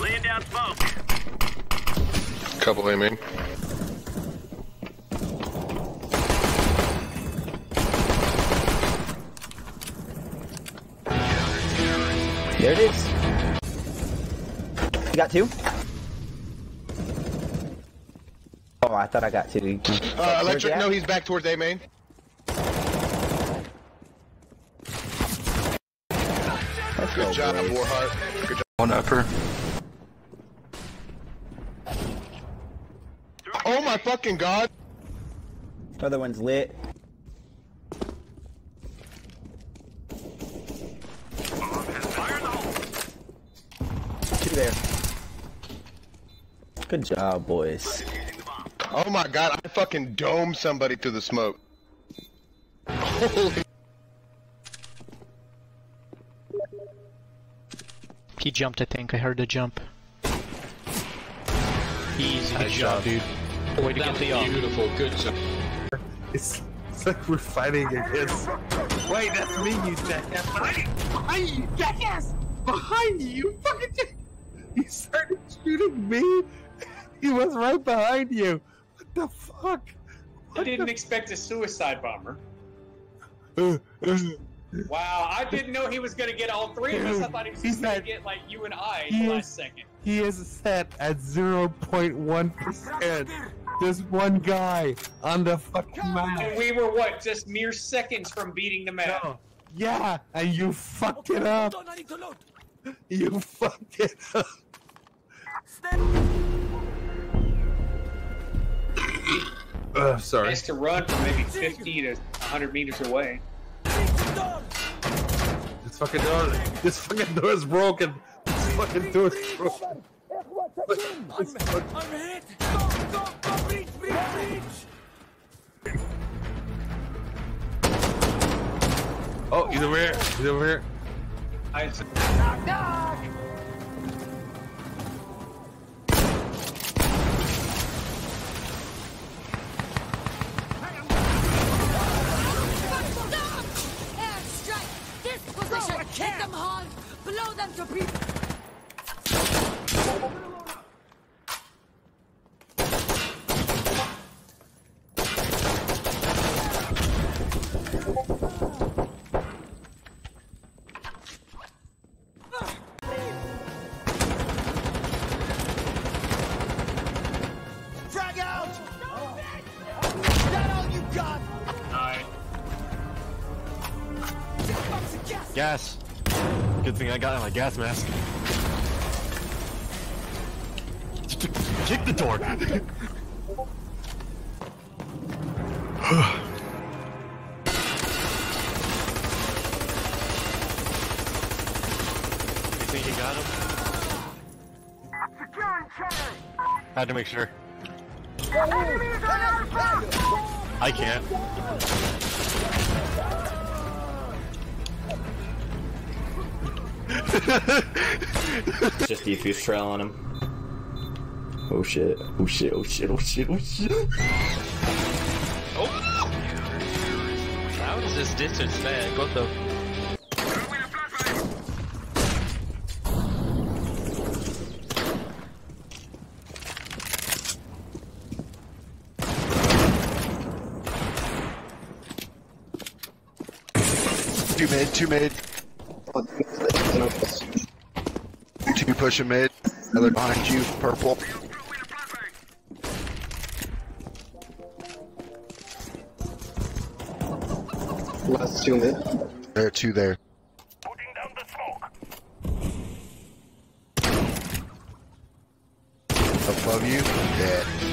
Laying down smoke. Couple A main. There it is. You got two? Oh, I thought I got two. Uh, electric, no, he's back towards A main. Good job, boys. Warheart. Good job. One upper. Oh my fucking god! Other one's lit. Fire in the hole. Two there. Good job, boys. Oh my god, I fucking domed somebody through the smoke. Holy He jumped, I think. I heard a jump. Easy. Good Nice job, job. dude. Way to get the up. Beautiful, good job. It's, it's like we're fighting against. Wait, that's me, you jackass! Behind you! Behind you, jackass! Behind you, you fucking jack- He started shooting me. He was right behind you. What the fuck? I didn't expect a suicide bomber. Uh, uh, Wow, I didn't know he was gonna get all three of us. I thought he was He's just gonna get like you and I He the is- last second. he is set at 0.1%. Just one guy on the fucking And we were what, just mere seconds from beating the map. No. Yeah, and you fucked it up. You fucked it up. Uh, sorry. Nice to run from maybe 50 to 100 meters away. This fucking door. This fucking door is broken. This fucking door is broken. This fucking- Oh, he's over here. He's over here. I, Airstrike! Blow them to pieces! Frag out! Is that all you got? I, Gas. Good thing I got my gas mask. Kick the door. you think you got him? Had to make sure. I can't. Just defuse trail on him. Oh shit. Oh shit. Oh shit. Oh shit. Oh shit. How is this distance bad? What the? Two mid, two mid. Two pushing mid. Another behind you, purple. Last two mid. There are two there. Putting down the smoke. Above you, dead.